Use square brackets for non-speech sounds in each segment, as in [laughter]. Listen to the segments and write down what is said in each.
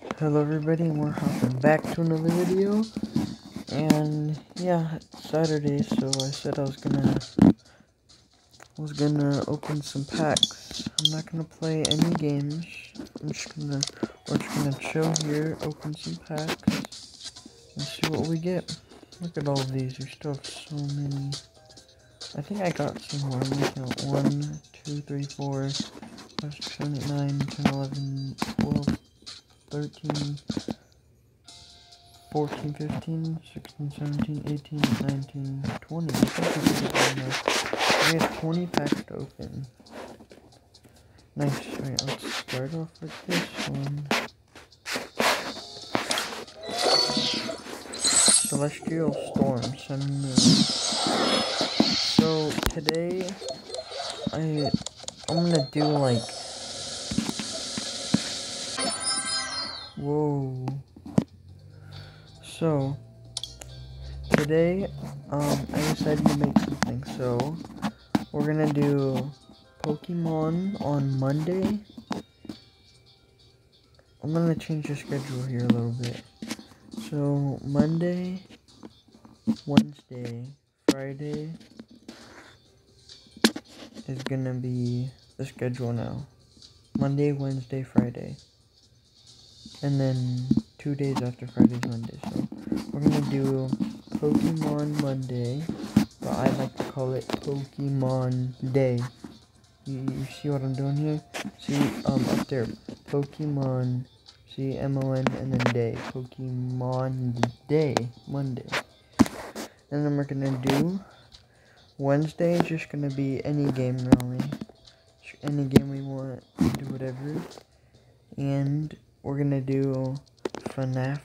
Hello everybody and we're hopping back to another video. And yeah it's Saturday so I said I was gonna was gonna open some packs. I'm not gonna play any games. I'm just gonna we're just gonna chill here open some packs and see what we get. Look at all these. We still have so many. I think I got some more. Let me count. 1 2 3 4 5 6 7 8 9 10 11 12 13, 14, 15, 16, 17, 18, 19, 20. We have 20 packs to open. Nice. Alright, let's start off with this one. Celestial Storm. So, today, I, I'm gonna do like Whoa. So, today, um, I decided to make something. So, we're gonna do Pokemon on Monday. I'm gonna change the schedule here a little bit. So, Monday, Wednesday, Friday is gonna be the schedule now. Monday, Wednesday, Friday and then two days after Friday's Monday. So we're gonna do Pokemon Monday, but I like to call it Pokemon Day. You, you see what I'm doing here? See um up there, Pokemon. See M O N and then Day. Pokemon Day Monday. And then we're gonna do Wednesday is just gonna be any game really. Any game we want, do whatever. And we're gonna do FNAF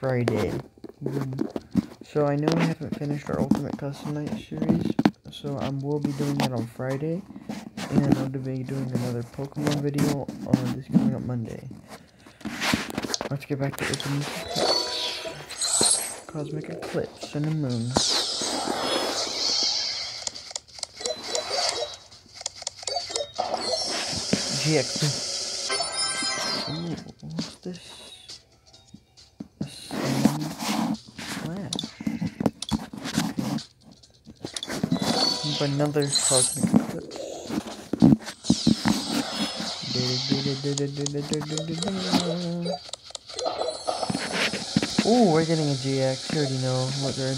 Friday. So I know we haven't finished our Ultimate Custom Night series, so I will be doing that on Friday, and I'll be doing another Pokemon video on this coming up Monday. Let's get back to opening packs. Cosmic Eclipse and the Moon. GX Another cosmic. Ooh, we're getting a GX. You already know what they're in.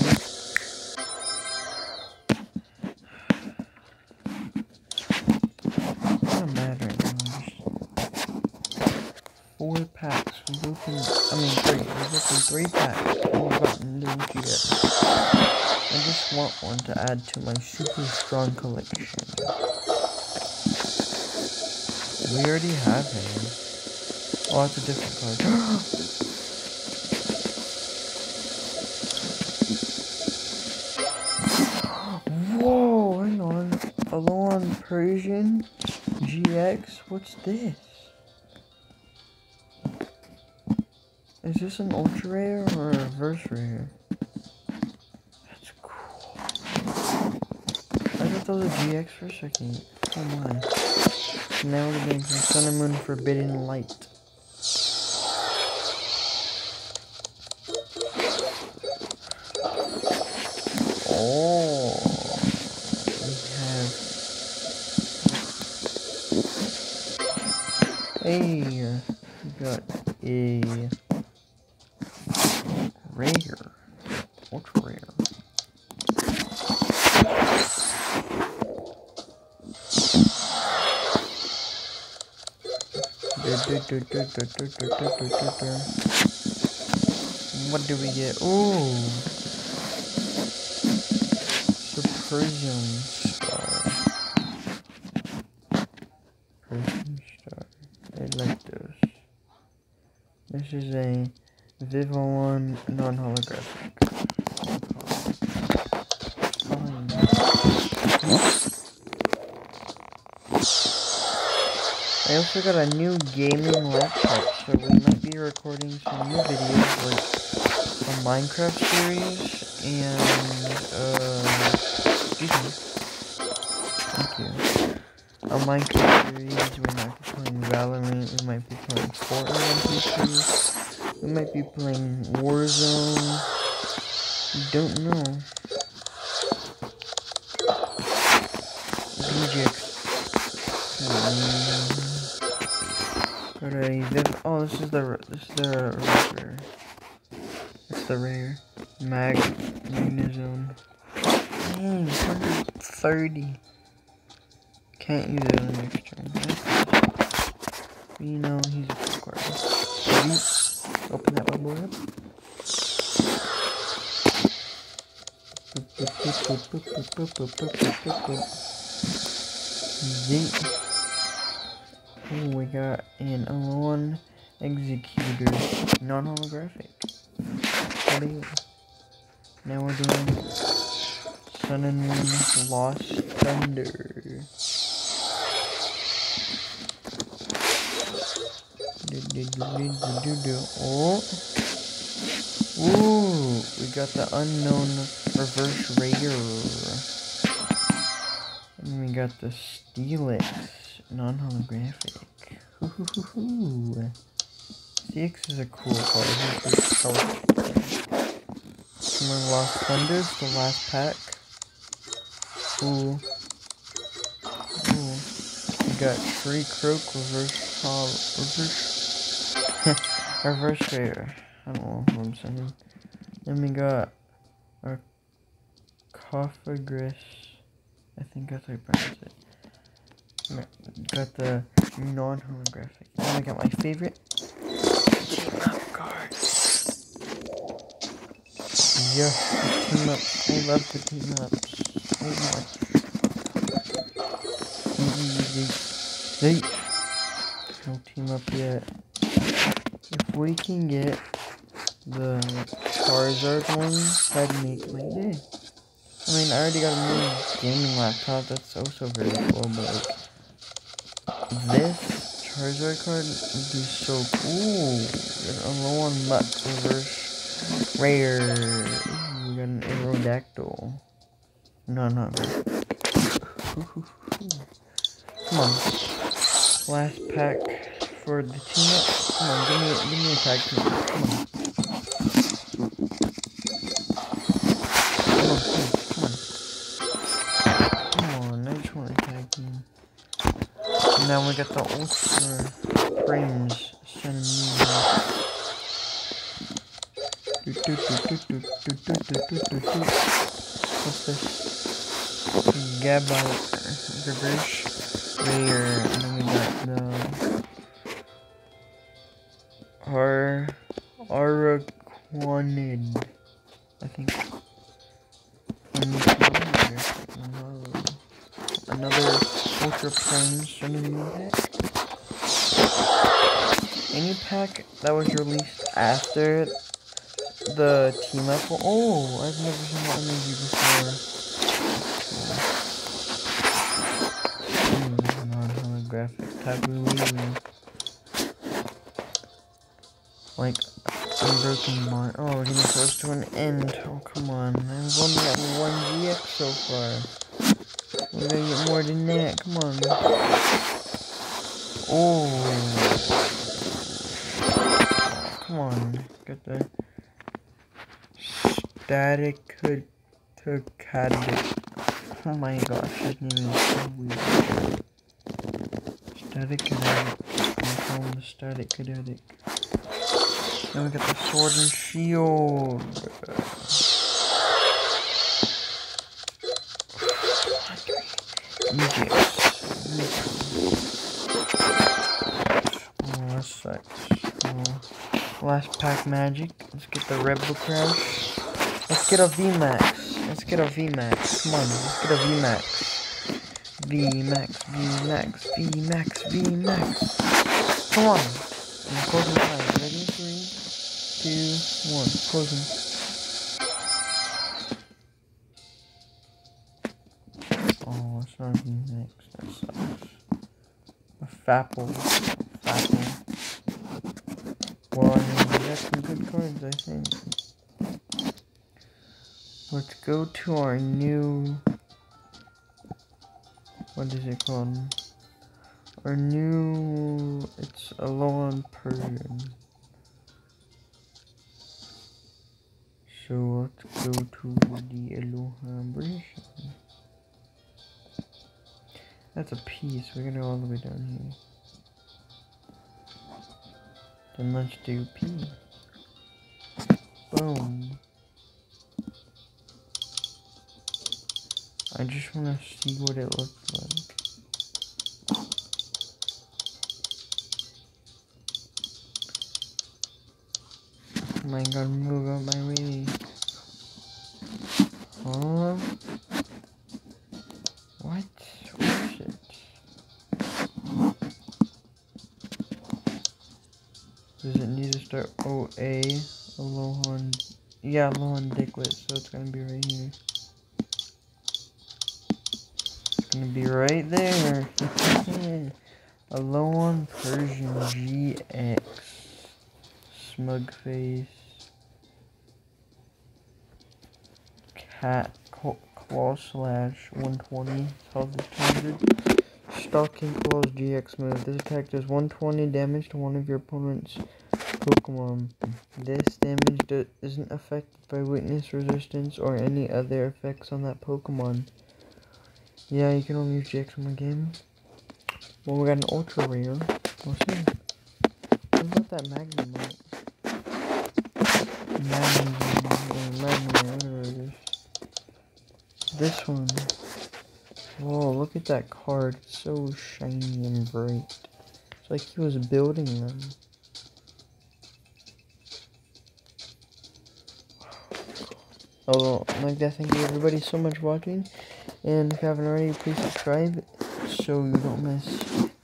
four packs. We've I mean three. We've opened three packs. GX. Want one to add to my super strong collection. We already have him. Oh, that's a different card. [gasps] Whoa, hang on. Alolan Persian GX? What's this? Is this an ultra rare or a reverse rare? That's cool. That was GX for a second. Oh my. Now we're getting some Sun and Moon Forbidden Light. Oh. We have. Hey. We got What do we get? Ooh. Supersion star. Persian star. I like this. This is a Vivillon non-holographic. I also got a new gaming laptop, so we might be recording some new videos, like a Minecraft series, and, uh, excuse me. Thank you. a Minecraft series. We might be playing Valorant. We might be playing Fortnite. We might be playing Warzone. Don't know. DJX. Alright, oh, this is the this is the rare. It's the rare mag magnezone. Dang, 130. Can't use it on the next turn. You know he's a square. Open that bubble up. Ooh, we got an Alolan Exeggutor, non-holographic. Now we're doing Sun and Moon Lost Thunder. Oh. Ooh, we got the unknown reverse rare. And we got the Steelix non-holographic. CX is a cool card. Someone Lost Thunders, the last pack. Ooh. Ooh. We got Tree Croak, reverse, uh, reverse, [laughs] reverse rare. I don't know what I'm saying. Then we got a Cofagris. I think that's how you pronounce it. Got the non-holographic. Then I got my favorite team up card. Yes, team up. I love the team much. They no team up yet. If we can get the Charizard one, that'd make my day. I mean, I already got a new gaming laptop. That's also very cool, but like this Charizard card would be so cool. a low on luck reverse rare. Ooh, we got an Aerodactyl. No, no, no. Come on. Last pack for the team up. Come on, give me give me a tag team. Come on. Ultra Frames What's this? Gabite reverse rare. And then we got the Ar Araquanid. I think. Another Any pack that was released after the team up. Oh, I've never seen that energy before. Hmm, non-holographic Taboo Like, Unbroken. Oh, we're getting close to an end. Oh, come on. I've only got one GX so far. We're gonna get more than that. Come on. Oh. Come on. Get the static to. Oh my gosh, his name is so weird. Static cadet. I call him the static cadet. Then we got the sword and shield. Oh. Last pack magic. Let's get the Rebel Clash. Let's get a VMAX. Let's get a VMAX. Come on, let's get a VMAX. VMAX, VMAX, VMAX, VMAX. Come on. I'm closing time. Ready? Three, two, one. Closing. Next? That sucks. A Flapple. Flapple. Well, I mean, we got some good cards, I think. Let's go to our new... What is it called? Our new, it's a Alolan Persian. So let's go to the Aloha version. That's a piece. We're gonna go all the way down here. Then let's do P. Boom. I just want to see what it looks like. Oh my god, move out my way. Huh? Alohan. Yeah, Alohan Diglett, so it's gonna be right here. It's gonna be right there. [laughs] Alohan Persian GX. Smug face. Cat claw slash 120. Health 200. Stalking Claws GX move. This attack does 120 damage to one of your opponent's Pokemon. This damage isn't affected by weakness, resistance, or any other effects on that Pokemon. Yeah, you can only use GX in the game. Well, we got an Ultra Rare. We'll see. What about that Magnum? Magnum, Magnum, whatever it is. This one. Whoa, look at that card. It's so shiny and bright. It's like he was building them. Oh, like that, thank you everybody so much for watching. And if you haven't already, please subscribe so you don't miss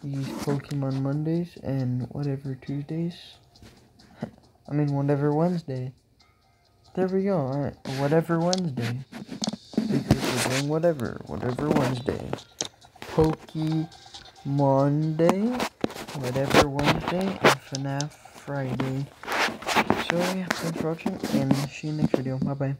these Pokemon Mondays and whatever Tuesdays. [laughs] I mean, whatever Wednesday. There we go. Alright, whatever Wednesday. Because we're doing whatever. Whatever Wednesday. Pokemon Day. Whatever Wednesday. And FNAF Friday. So yeah, thanks for watching. And see you next video. Bye bye.